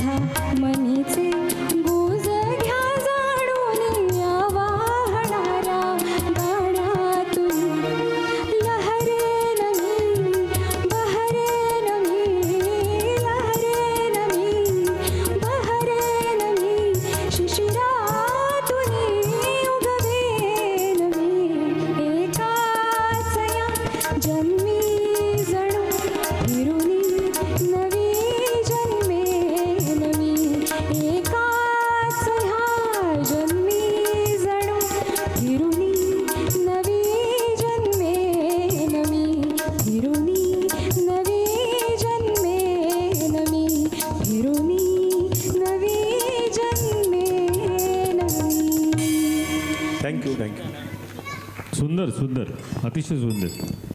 Mm-hmm. Thank you thank you. सुंदर सुंदर. अतिशय सुंदर.